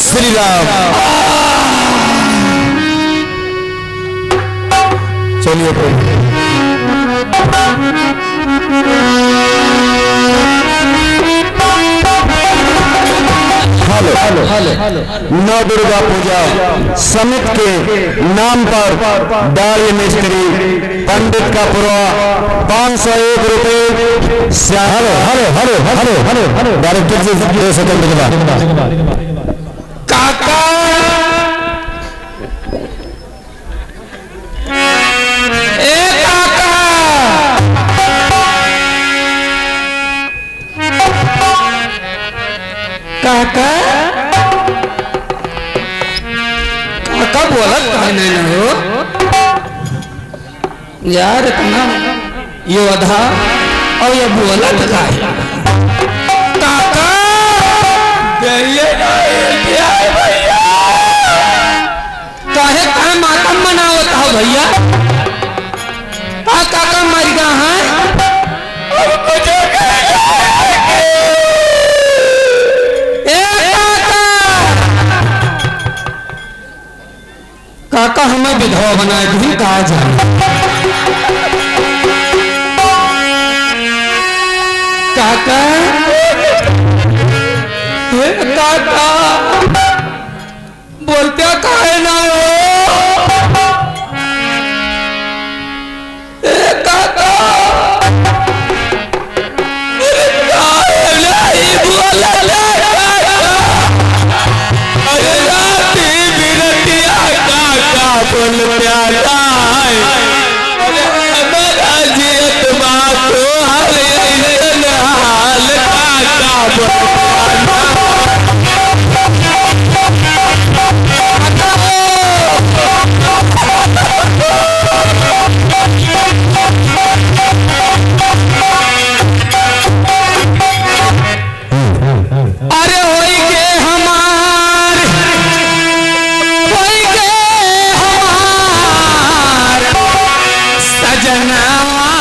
श्री राम चलिए प्रभु hello hello नौ दुर्गा पूजा, समित के नाम पर डाली मिस्त्री, पंडित का पूरा पाँच सौ एक रुपये। Hello hello hello hello director ji दो सेकंड काका? काका बोलत काहे न हो? यार इतना योद्धा और ये बोलत काहे काका! गइए नहीं आए भैया! काहे मनावत हो भैया? का काका, मर गया है। विधवा बनाए भी कहा जाए। काका? काका? बोलते काहे ना हो? प्यार आए now